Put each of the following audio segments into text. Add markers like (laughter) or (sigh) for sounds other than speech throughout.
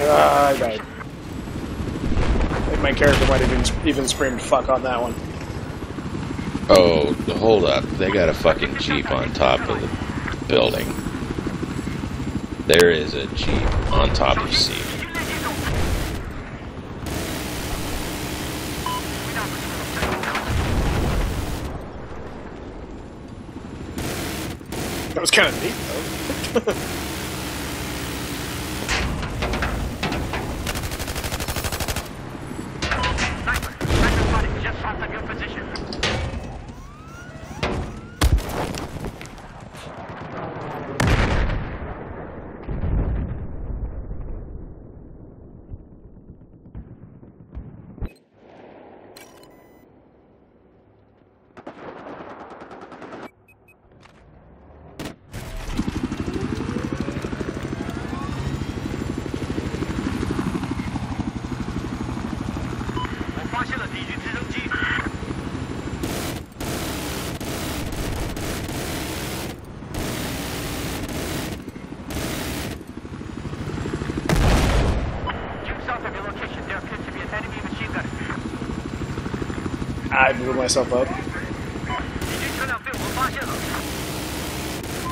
Ah, I died. I think my character might have even, even screamed fuck on that one. Oh, hold up. They got a fucking Jeep on top of the building. There is a Jeep on top of C. That was kind of neat, though. (laughs) I blew myself up.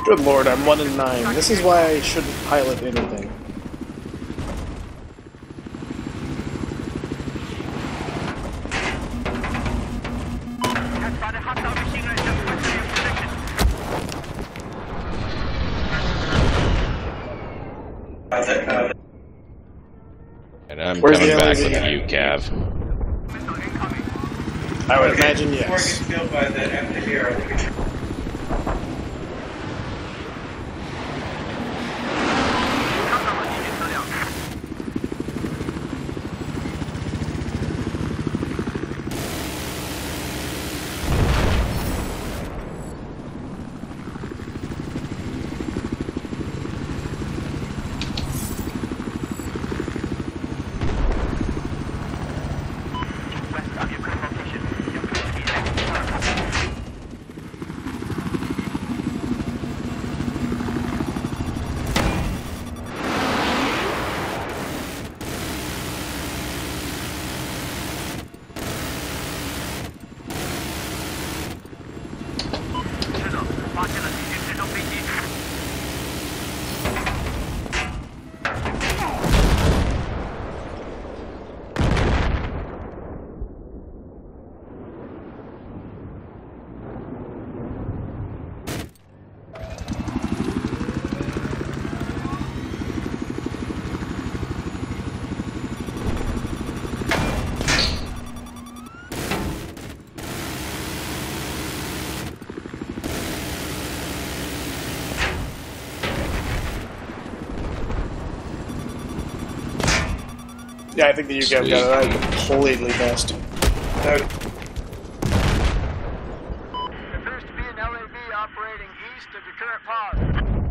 Good lord, I'm 1 in 9. This is why I shouldn't pilot anything. And I'm Where's coming the back LED? with you, Cav. I would imagine yes. The Yeah, I think that you guys got it. I completely missed. No, There appears to be an LAV operating east of your current pod.